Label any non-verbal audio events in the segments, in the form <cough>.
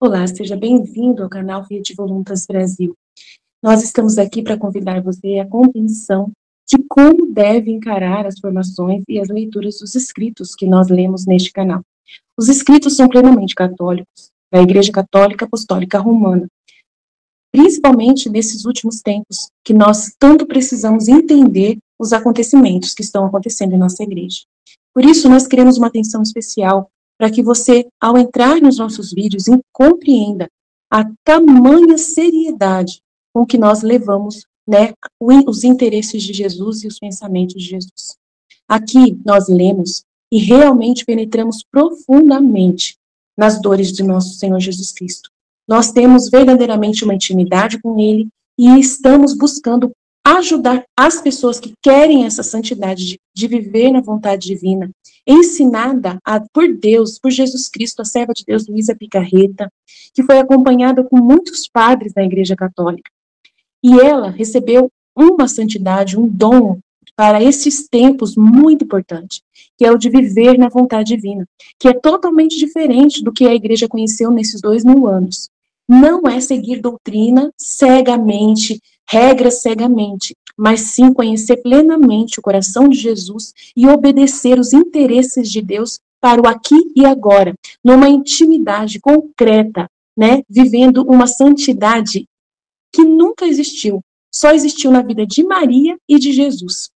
Olá, seja bem-vindo ao canal Rede Voluntas Brasil. Nós estamos aqui para convidar você à compreensão de como deve encarar as formações e as leituras dos escritos que nós lemos neste canal. Os escritos são plenamente católicos, da Igreja Católica Apostólica Romana, principalmente nesses últimos tempos, que nós tanto precisamos entender os acontecimentos que estão acontecendo em nossa igreja. Por isso, nós queremos uma atenção especial para que você, ao entrar nos nossos vídeos, compreenda a tamanha seriedade com que nós levamos né, os interesses de Jesus e os pensamentos de Jesus. Aqui nós lemos e realmente penetramos profundamente nas dores de nosso Senhor Jesus Cristo. Nós temos verdadeiramente uma intimidade com Ele e estamos buscando ajudar as pessoas que querem essa santidade de, de viver na vontade divina, ensinada a, por Deus, por Jesus Cristo, a serva de Deus Luísa Picarreta, que foi acompanhada com muitos padres da Igreja Católica. E ela recebeu uma santidade, um dom para esses tempos muito importante, que é o de viver na vontade divina, que é totalmente diferente do que a igreja conheceu nesses dois mil anos. Não é seguir doutrina cegamente, regras cegamente, mas sim conhecer plenamente o coração de Jesus e obedecer os interesses de Deus para o aqui e agora, numa intimidade concreta, né, vivendo uma santidade que nunca existiu, só existiu na vida de Maria e de Jesus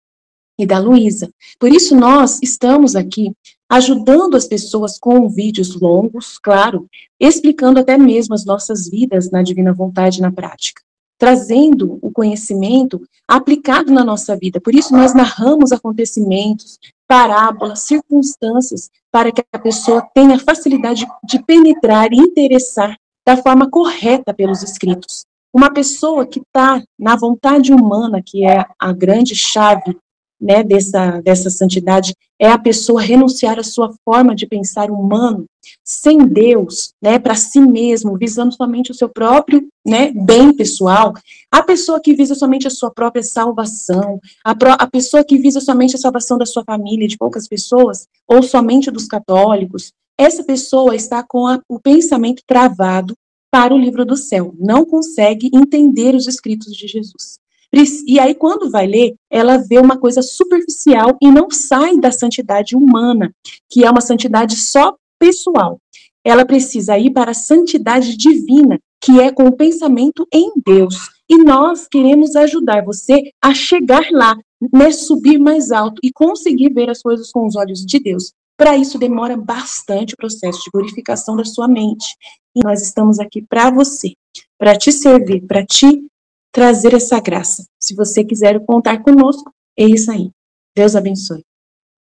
e da Luísa. Por isso nós estamos aqui ajudando as pessoas com vídeos longos, claro, explicando até mesmo as nossas vidas na divina vontade na prática trazendo o conhecimento aplicado na nossa vida. Por isso, nós narramos acontecimentos, parábolas, circunstâncias, para que a pessoa tenha facilidade de penetrar e interessar da forma correta pelos escritos. Uma pessoa que está na vontade humana, que é a grande chave né, dessa, dessa santidade é a pessoa renunciar à sua forma de pensar humano, sem Deus, né, para si mesmo, visando somente o seu próprio né, bem pessoal, a pessoa que visa somente a sua própria salvação, a, pro, a pessoa que visa somente a salvação da sua família, de poucas pessoas, ou somente dos católicos, essa pessoa está com a, o pensamento travado para o livro do céu, não consegue entender os escritos de Jesus. E aí, quando vai ler, ela vê uma coisa superficial e não sai da santidade humana, que é uma santidade só pessoal. Ela precisa ir para a santidade divina, que é com o pensamento em Deus. E nós queremos ajudar você a chegar lá, né, subir mais alto e conseguir ver as coisas com os olhos de Deus. Para isso demora bastante o processo de purificação da sua mente. E nós estamos aqui para você, para te servir, para te trazer essa graça. Se você quiser contar conosco, é isso aí. Deus abençoe.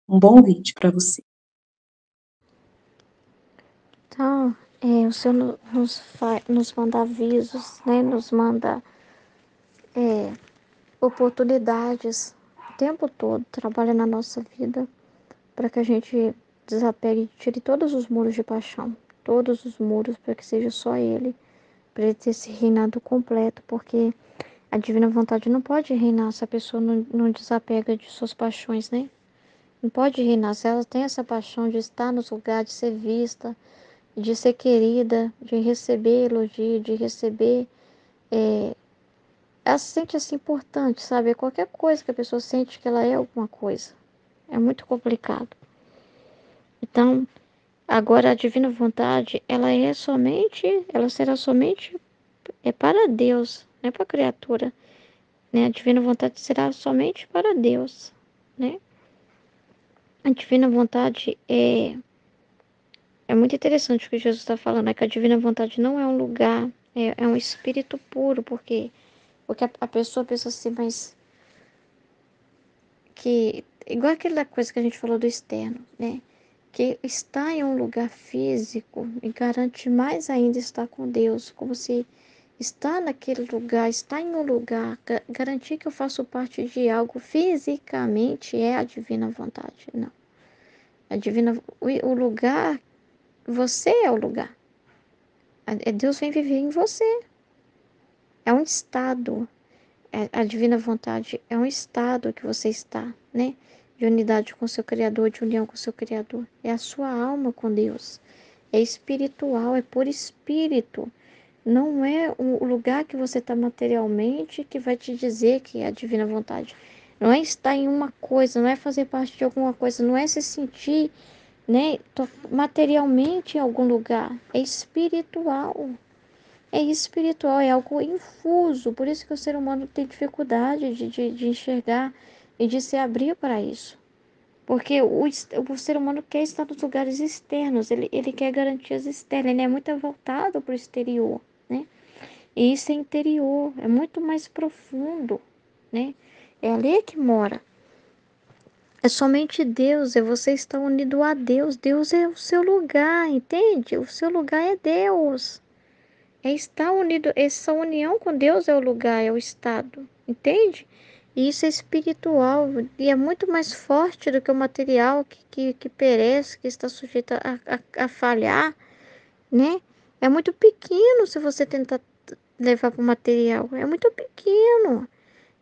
Um bom vídeo para você. Então, é, o Senhor nos, nos manda avisos, né? nos manda é, oportunidades o tempo todo, trabalha na nossa vida para que a gente desapegue, tire todos os muros de paixão, todos os muros, para que seja só Ele, para Ele ter esse reinado completo, porque a divina vontade não pode reinar se a pessoa não, não desapega de suas paixões, né? Não pode reinar se ela tem essa paixão de estar nos lugares, de ser vista, de ser querida, de receber elogio, de receber. É... Ela se sente assim importante, sabe? Qualquer coisa que a pessoa sente que ela é alguma coisa. É muito complicado. Então, agora a divina vontade, ela é somente, ela será somente é para Deus, não é para a criatura. Né? A divina vontade será somente para Deus. Né? A divina vontade é. É muito interessante o que Jesus está falando, é que a divina vontade não é um lugar, é, é um espírito puro, porque, porque a, a pessoa pensa assim, mas que igual aquela coisa que a gente falou do externo, né? Que estar em um lugar físico e garante mais ainda estar com Deus, como se estar naquele lugar, estar em um lugar, garantir que eu faço parte de algo fisicamente é a divina vontade. Não. A divina, o lugar, você é o lugar. É, Deus vem viver em você. É um estado. É, a divina vontade é um estado que você está, né? De unidade com seu Criador, de união com seu Criador. É a sua alma com Deus. é espiritual, é por espírito. Não é o lugar que você está materialmente que vai te dizer que é a divina vontade. Não é estar em uma coisa, não é fazer parte de alguma coisa, não é se sentir né, materialmente em algum lugar. É espiritual. É espiritual, é algo infuso. Por isso que o ser humano tem dificuldade de, de, de enxergar e de se abrir para isso. Porque o, o ser humano quer estar nos lugares externos, ele, ele quer garantias externas, ele é muito voltado para o exterior né? E isso é interior, é muito mais profundo, né? É ali que mora. É somente Deus, é você estar unido a Deus. Deus é o seu lugar, entende? O seu lugar é Deus. É estar unido, essa união com Deus é o lugar, é o estado, entende? E isso é espiritual e é muito mais forte do que o material que, que, que perece, que está sujeito a, a, a falhar, né? É muito pequeno se você tentar levar para o material. É muito pequeno.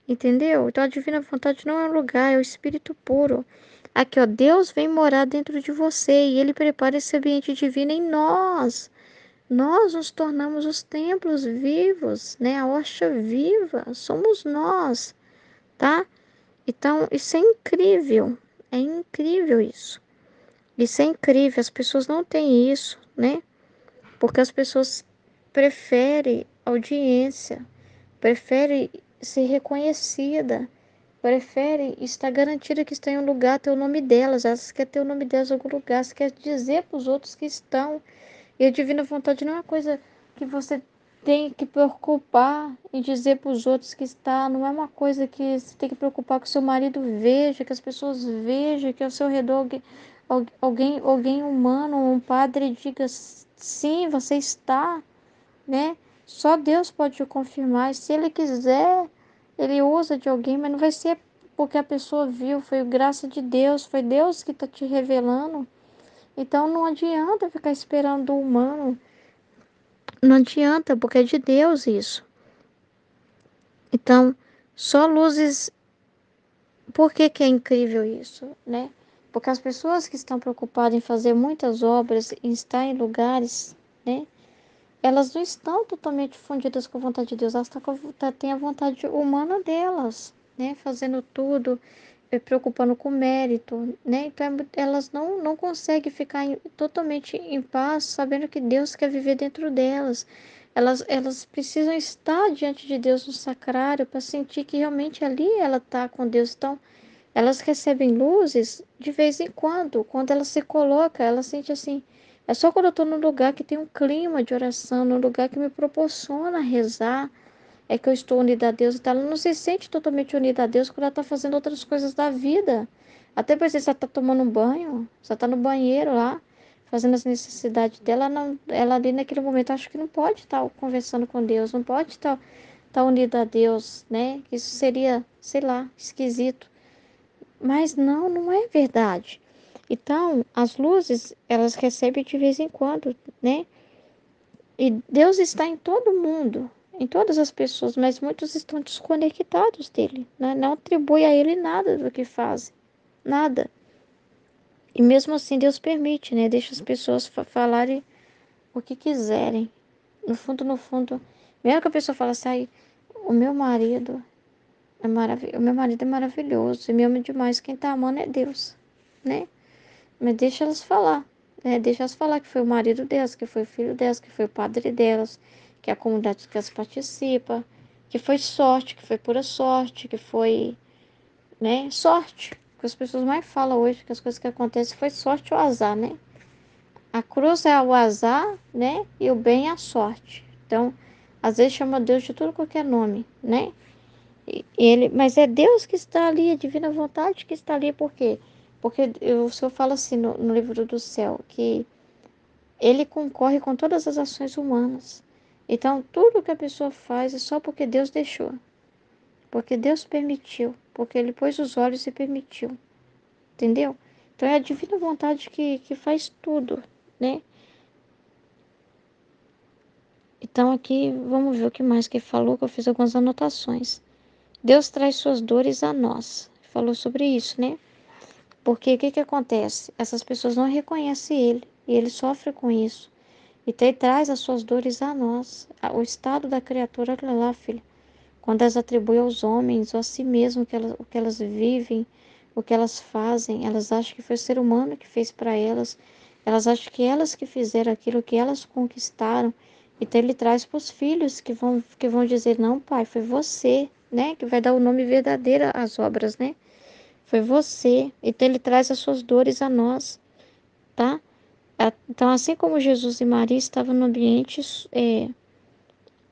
Entendeu? Então a divina vontade não é um lugar, é o espírito puro. Aqui, ó, Deus vem morar dentro de você e ele prepara esse ambiente divino em nós. Nós nos tornamos os templos vivos, né? A hoxa viva, somos nós, tá? Então, isso é incrível. É incrível isso. Isso é incrível, as pessoas não têm isso, né? porque as pessoas preferem audiência, preferem ser reconhecida, preferem estar garantida que está em um lugar, ter o nome delas, elas querem ter o nome delas em algum lugar, elas querem dizer para os outros que estão. E a divina vontade não é uma coisa que você tem que preocupar em dizer para os outros que está, não é uma coisa que você tem que preocupar que o seu marido veja, que as pessoas vejam, que ao seu redor alguém, alguém, humano, um padre diga Sim, você está, né? Só Deus pode te confirmar. Se Ele quiser, Ele usa de alguém, mas não vai ser porque a pessoa viu, foi graça de Deus, foi Deus que está te revelando. Então não adianta ficar esperando o humano. Não adianta, porque é de Deus isso. Então, só luzes. Por que, que é incrível isso, né? Porque as pessoas que estão preocupadas em fazer muitas obras, em estar em lugares, né? Elas não estão totalmente fundidas com a vontade de Deus, elas tá, têm a vontade humana delas, né? Fazendo tudo, preocupando com mérito, né? Então é elas não, não conseguem ficar em, totalmente em paz, sabendo que Deus quer viver dentro delas. Elas, elas precisam estar diante de Deus no sacrário para sentir que realmente ali ela está com Deus. Então, elas recebem luzes de vez em quando, quando ela se coloca, ela sente assim. É só quando eu estou num lugar que tem um clima de oração, num lugar que me proporciona rezar, é que eu estou unida a Deus. Então, ela não se sente totalmente unida a Deus quando ela está fazendo outras coisas da vida. Até por exemplo, você está tomando um banho, você está no banheiro lá, fazendo as necessidades dela, não, ela ali naquele momento acho que não pode estar tá conversando com Deus, não pode estar tá, tá unida a Deus, né? Isso seria, sei lá, esquisito. Mas não, não é verdade. Então, as luzes, elas recebem de vez em quando, né? E Deus está em todo mundo, em todas as pessoas, mas muitos estão desconectados dele, né? não atribui a ele nada do que fazem, nada. E mesmo assim Deus permite, né? Deixa as pessoas falarem o que quiserem. No fundo, no fundo, mesmo que a pessoa fale assim, o meu marido, é maravilhoso. O meu marido é maravilhoso e me ama demais. Quem tá amando é Deus, né? Mas deixa elas falar, né? Deixa elas falar que foi o marido delas, que foi o filho delas, que foi o padre delas, que é a comunidade que elas participam, que foi sorte, que foi pura sorte, que foi, né? Sorte. O que as pessoas mais falam hoje, que as coisas que acontecem foi sorte ou azar, né? A cruz é o azar, né? E o bem é a sorte. Então, às vezes chama Deus de tudo qualquer nome, né? Ele, mas é Deus que está ali, a divina vontade que está ali, por quê? Porque o Senhor fala assim no, no livro do céu, que ele concorre com todas as ações humanas. Então, tudo que a pessoa faz é só porque Deus deixou. Porque Deus permitiu. Porque Ele pôs os olhos e permitiu. Entendeu? Então, é a divina vontade que, que faz tudo, né? Então, aqui, vamos ver o que mais que falou, que eu fiz algumas anotações. Deus traz suas dores a nós. Falou sobre isso, né? Porque o que, que acontece? Essas pessoas não reconhecem Ele, E ele sofre com isso. E te, traz as suas dores a nós. O estado da criatura, olha lá, filha. Quando elas atribuem aos homens ou a si mesmo o que elas, o que elas vivem, o que elas fazem, elas acham que foi o ser humano que fez para elas. Elas acham que elas que fizeram aquilo que elas conquistaram. Então ele traz para os filhos que vão, que vão dizer, não, pai, foi você, né? Que vai dar o nome verdadeiro às obras, né? Foi você. Então ele traz as suas dores a nós, tá? Então, assim como Jesus e Maria estavam no ambiente. É...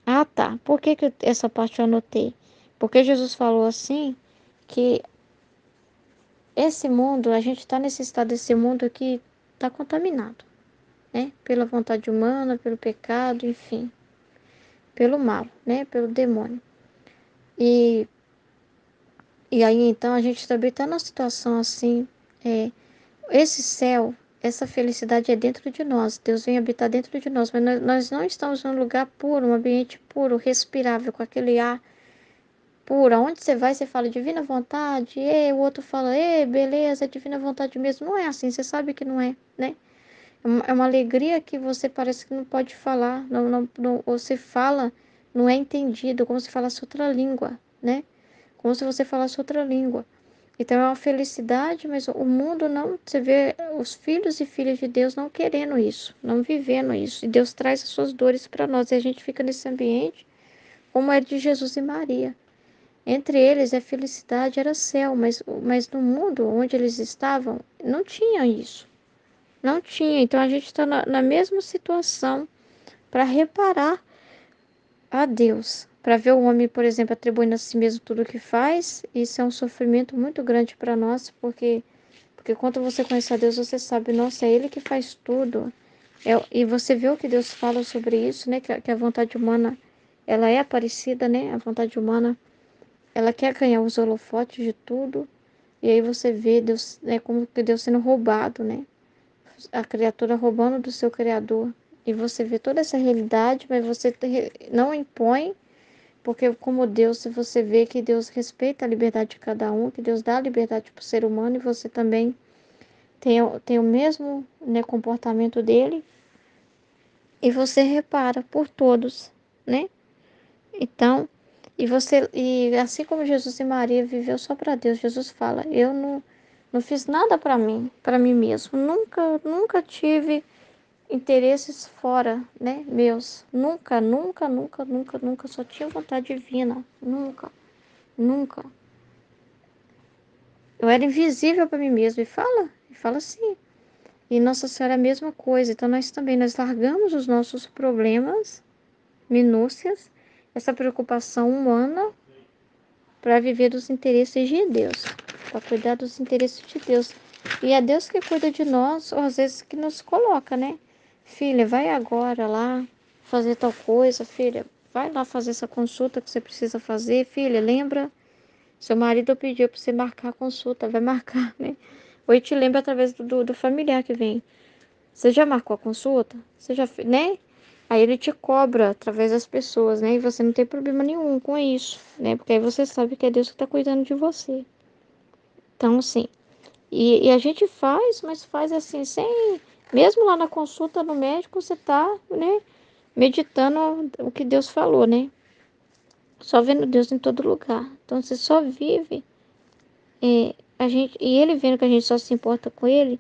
Ah, tá. Por que, que essa parte eu anotei? Porque Jesus falou assim que esse mundo, a gente está nesse estado desse mundo aqui, está contaminado, né? Pela vontade humana, pelo pecado, enfim, pelo mal, né? Pelo demônio. E e aí então a gente também está numa situação assim, é, esse céu, essa felicidade é dentro de nós, Deus vem habitar dentro de nós, mas nós, nós não estamos num lugar puro, um ambiente puro, respirável, com aquele ar puro. Aonde você vai, você fala divina vontade, e o outro fala, e beleza, é divina vontade mesmo. Não é assim, você sabe que não é, né? É uma, é uma alegria que você parece que não pode falar, não, não, não, ou você fala, não é entendido, como se falasse outra língua, né? como se você falasse outra língua. Então é uma felicidade, mas o mundo não, você vê os filhos e filhas de Deus não querendo isso, não vivendo isso. E Deus traz as suas dores para nós e a gente fica nesse ambiente como é de Jesus e Maria. Entre eles a felicidade era céu, mas, mas no mundo onde eles estavam não tinha isso. Não tinha. Então a gente está na, na mesma situação para reparar a Deus, para ver o homem, por exemplo, atribuindo a si mesmo tudo o que faz, isso é um sofrimento muito grande para nós, porque porque quando você conhece a Deus, você sabe, nossa, é Ele que faz tudo. É, e você vê o que Deus fala sobre isso, né? Que, que a vontade humana, ela é aparecida, né? A vontade humana, ela quer ganhar os holofotes de tudo. E aí você vê Deus, né, como que Deus sendo roubado, né? A criatura roubando do seu Criador. E você vê toda essa realidade, mas você não impõe porque como Deus, se você vê que Deus respeita a liberdade de cada um, que Deus dá a liberdade para o ser humano e você também tem, tem o mesmo né, comportamento dele, e você repara por todos, né? Então, e você e assim como Jesus e Maria viveu só para Deus, Jesus fala: "Eu não não fiz nada para mim, para mim mesmo. Nunca, nunca tive interesses fora, né, meus. Nunca, nunca, nunca, nunca, nunca só tinha vontade divina, nunca, nunca. Eu era invisível para mim mesmo e fala, e fala assim. E Nossa Senhora é a mesma coisa. Então nós também nós largamos os nossos problemas, minúcias, essa preocupação humana para viver dos interesses de Deus, para cuidar dos interesses de Deus. E é Deus que cuida de nós, ou às vezes que nos coloca, né? Filha, vai agora lá fazer tal coisa, filha. Vai lá fazer essa consulta que você precisa fazer, filha. Lembra? Seu marido pediu para você marcar a consulta, vai marcar, <laughs> né? Ou ele te lembra através do, do familiar que vem. Você já marcou a consulta? Você já, né? Aí ele te cobra através das pessoas, né? E você não tem problema nenhum com isso, né? Porque aí você sabe que é Deus que está cuidando de você. Então, assim. E, e a gente faz, mas faz assim, sem mesmo lá na consulta no médico, você está, né, meditando o que Deus falou, né? Só vendo Deus em todo lugar. Então você só vive é, a gente e ele vendo que a gente só se importa com ele,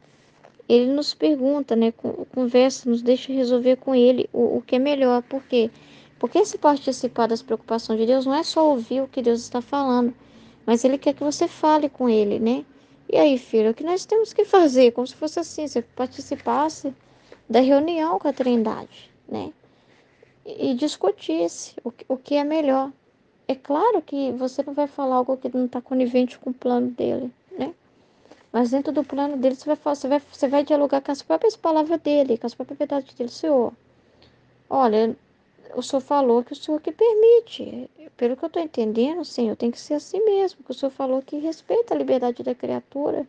ele nos pergunta, né, conversa, nos deixa resolver com ele o, o que é melhor. Por quê? Porque esse participar das preocupações de Deus não é só ouvir o que Deus está falando, mas ele quer que você fale com ele, né? E aí, filho, o que nós temos que fazer? Como se fosse assim, você participasse da reunião com a Trindade, né? E, e discutisse o, o que é melhor. É claro que você não vai falar algo que não está conivente com o plano dele, né? Mas dentro do plano dele, você vai, falar, você vai, você vai dialogar com as próprias palavras dele, com as próprias verdades dele. Senhor, olha, o senhor falou que o senhor que permite. Pelo que eu estou entendendo, Senhor, tem que ser assim mesmo, que o senhor falou que respeita a liberdade da criatura.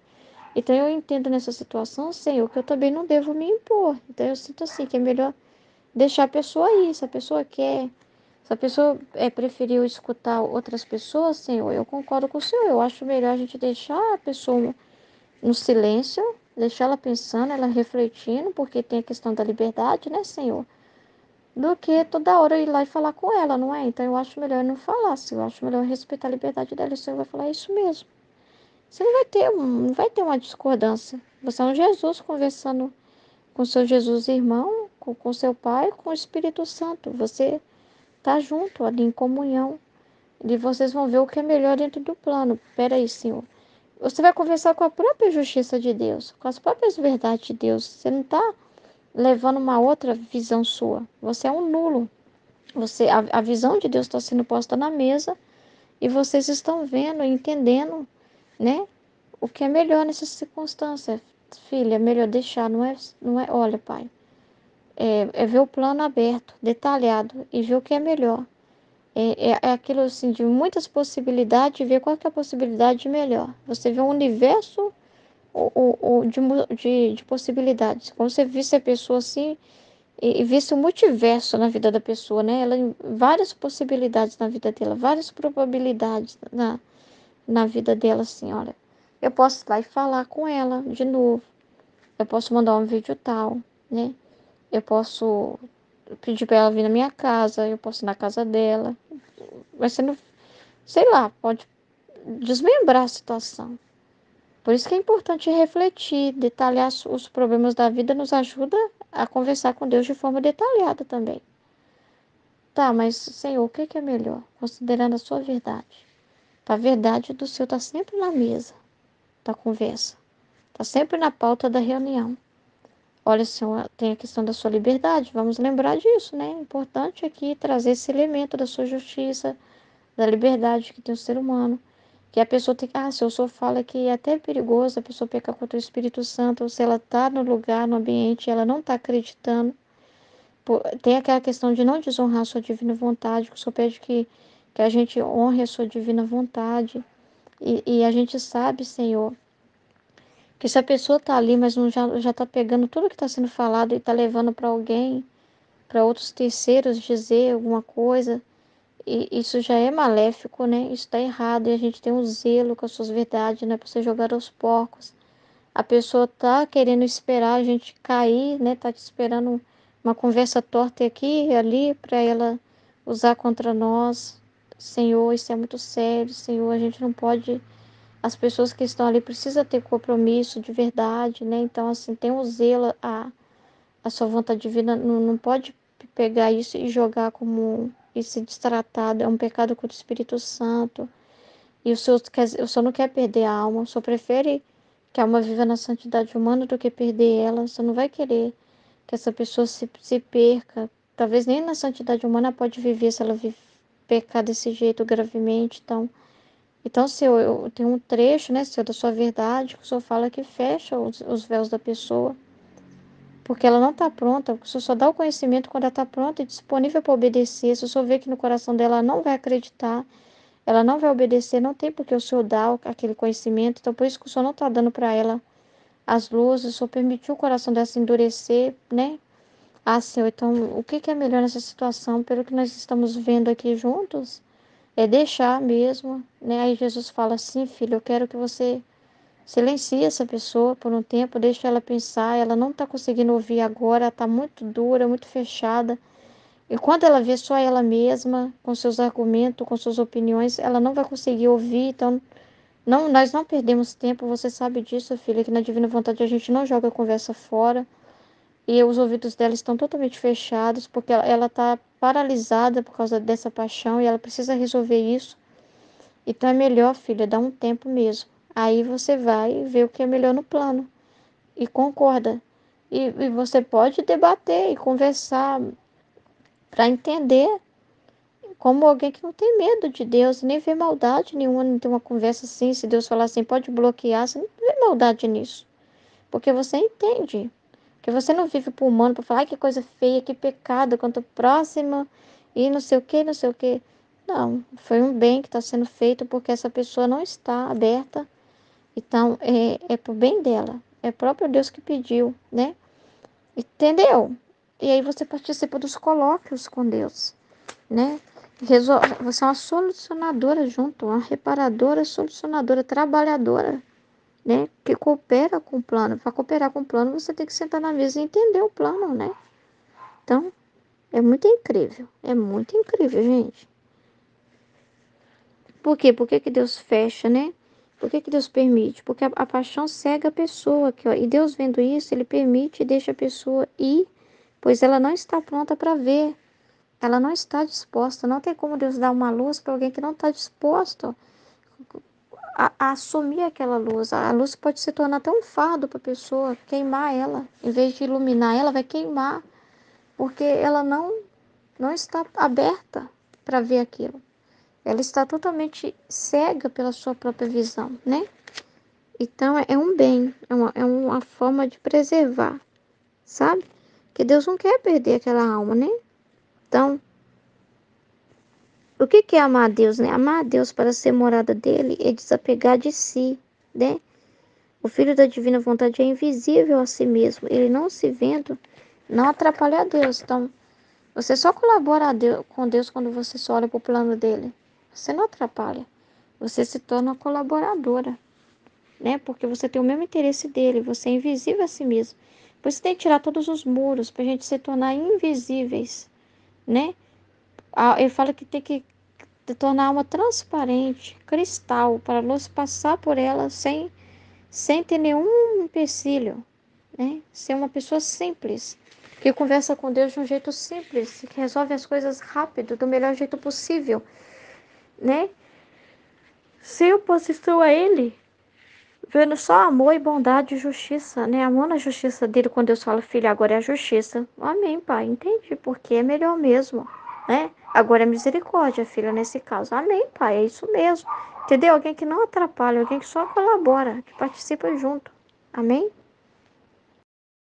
Então eu entendo nessa situação, Senhor, que eu também não devo me impor. Então eu sinto assim, que é melhor deixar a pessoa ir. Se a pessoa quer, se a pessoa é, preferiu escutar outras pessoas, Senhor, eu concordo com o Senhor. Eu acho melhor a gente deixar a pessoa no silêncio, deixar ela pensando, ela refletindo, porque tem a questão da liberdade, né, Senhor? Do que toda hora ir lá e falar com ela, não é? Então eu acho melhor não falar, Senhor. Eu acho melhor respeitar a liberdade dela o Senhor vai falar isso mesmo. Você não vai ter, não vai ter uma discordância. Você é um Jesus conversando com seu Jesus irmão, com, com seu Pai, com o Espírito Santo. Você tá junto ali em comunhão. E vocês vão ver o que é melhor dentro do plano. Peraí, Senhor. Você vai conversar com a própria justiça de Deus, com as próprias verdades de Deus. Você não está levando uma outra visão sua. Você é um nulo. Você, a, a visão de Deus está sendo posta na mesa e vocês estão vendo, entendendo, né? O que é melhor nessa circunstância. Filha, é melhor deixar, não é, não é, olha, pai. É, é ver o plano aberto, detalhado e ver o que é melhor. É, é, é aquilo assim de muitas possibilidades, ver qual é a possibilidade melhor. Você vê um universo o, o, de, de, de possibilidades. Quando você visse a pessoa assim e, e visse o multiverso na vida da pessoa, né? Ela várias possibilidades na vida dela, várias probabilidades na, na vida dela, assim, olha. Eu posso ir lá e falar com ela de novo. Eu posso mandar um vídeo tal, né? Eu posso pedir para ela vir na minha casa, eu posso ir na casa dela. Vai sendo, sei lá, pode desmembrar a situação. Por isso que é importante refletir, detalhar os problemas da vida nos ajuda a conversar com Deus de forma detalhada também. Tá, mas Senhor, o que é melhor? Considerando a sua verdade. A verdade do Senhor está sempre na mesa da conversa. Está sempre na pauta da reunião. Olha, Senhor, tem a questão da sua liberdade, vamos lembrar disso, né? É importante aqui trazer esse elemento da sua justiça, da liberdade que tem o ser humano. Que a pessoa tem que. Ah, se o senhor fala que é até perigoso a pessoa pecar contra o Espírito Santo, ou se ela está no lugar, no ambiente, ela não está acreditando. Tem aquela questão de não desonrar a sua divina vontade, que o senhor pede que, que a gente honre a sua divina vontade. E, e a gente sabe, Senhor, que se a pessoa está ali, mas não já já está pegando tudo que está sendo falado e está levando para alguém, para outros terceiros dizer alguma coisa, e isso já é maléfico, né? Isso está errado e a gente tem um zelo com as suas verdades, não é para você jogar aos porcos. A pessoa tá querendo esperar a gente cair, né? Tá te esperando uma conversa torta aqui e ali para ela usar contra nós. Senhor, isso é muito sério, Senhor, a gente não pode as pessoas que estão ali precisam ter compromisso de verdade, né? Então, assim, tem um zelo, a, a sua vontade divina não, não pode pegar isso e jogar como esse destratado, é um pecado contra o Espírito Santo. E o Senhor, quer, o Senhor não quer perder a alma, o Senhor prefere que a alma viva na santidade humana do que perder ela. O Senhor não vai querer que essa pessoa se, se perca. Talvez nem na santidade humana pode viver se ela vive, pecar desse jeito gravemente. Então, então, Senhor, eu tenho um trecho, né, Senhor, da sua verdade, que o Senhor fala que fecha os, os véus da pessoa, porque ela não está pronta. O Senhor só dá o conhecimento quando ela está pronta e disponível para obedecer. Se o Senhor vê que no coração dela ela não vai acreditar, ela não vai obedecer, não tem porque o Senhor dá aquele conhecimento. Então, por isso que o Senhor não está dando para ela as luzes, o Senhor permitiu o coração dela se endurecer, né? Ah, Senhor, então o que, que é melhor nessa situação? Pelo que nós estamos vendo aqui juntos, é deixar mesmo, né? Aí Jesus fala assim, filho, eu quero que você silencie essa pessoa por um tempo, deixe ela pensar, ela não está conseguindo ouvir agora, está muito dura, muito fechada. E quando ela vê só ela mesma, com seus argumentos, com suas opiniões, ela não vai conseguir ouvir, então não, nós não perdemos tempo, você sabe disso, filha, que na divina vontade a gente não joga a conversa fora. E os ouvidos dela estão totalmente fechados, porque ela está paralisada por causa dessa paixão e ela precisa resolver isso. Então é melhor, filha, dar um tempo mesmo. Aí você vai ver o que é melhor no plano e concorda. E, e você pode debater e conversar para entender como alguém que não tem medo de Deus, nem vê maldade nenhuma, não tem uma conversa assim. Se Deus falar assim, pode bloquear, você não vê maldade nisso. Porque você entende que você não vive por humano para falar que coisa feia, que pecado quanto próxima e não sei o que, não sei o que. Não, foi um bem que está sendo feito porque essa pessoa não está aberta. Então, é, é pro bem dela. É próprio Deus que pediu, né? Entendeu? E aí você participa dos colóquios com Deus, né? Resol... Você é uma solucionadora junto, uma reparadora, solucionadora, trabalhadora né? Que coopera com o plano. Para cooperar com o plano, você tem que sentar na mesa e entender o plano, né? Então, é muito incrível. É muito incrível, gente. Por quê? Por que, que Deus fecha, né? Por que, que Deus permite? Porque a, a paixão cega a pessoa. Aqui, ó, e Deus vendo isso, Ele permite e deixa a pessoa ir, pois ela não está pronta para ver. Ela não está disposta. Não tem como Deus dar uma luz para alguém que não está disposto a, a, assumir aquela luz. A luz pode se tornar até um fardo para a pessoa, queimar ela. Em vez de iluminar ela, vai queimar. Porque ela não, não está aberta para ver aquilo ela está totalmente cega pela sua própria visão, né? Então é um bem, é uma, é uma forma de preservar, sabe? Que Deus não quer perder aquela alma, né? Então, o que, que é amar a Deus, né? Amar a Deus para ser morada dele é desapegar de si, né? O Filho da Divina Vontade é invisível a si mesmo. Ele não se vendo, não atrapalha a Deus. Então, você só colabora Deus, com Deus quando você só olha para o plano dele. Você não atrapalha. Você se torna colaboradora, né? Porque você tem o mesmo interesse dele, você é invisível a si mesmo. Isso tem que tirar todos os muros para a gente se tornar invisíveis, né? Ele fala que tem que tornar a alma transparente, cristal, para a luz passar por ela sem, sem ter nenhum empecilho, né? Ser uma pessoa simples, que conversa com Deus de um jeito simples, que resolve as coisas rápido, do melhor jeito possível né? Sem oposição a ele, vendo só amor e bondade e justiça, né? Amando a justiça dele quando Deus fala, filho, agora é a justiça. Amém, pai, entendi, porque é melhor mesmo, né? Agora é misericórdia, filha, nesse caso. Amém, pai, é isso mesmo. Entendeu? Alguém que não atrapalha, alguém que só colabora, que participa junto. Amém?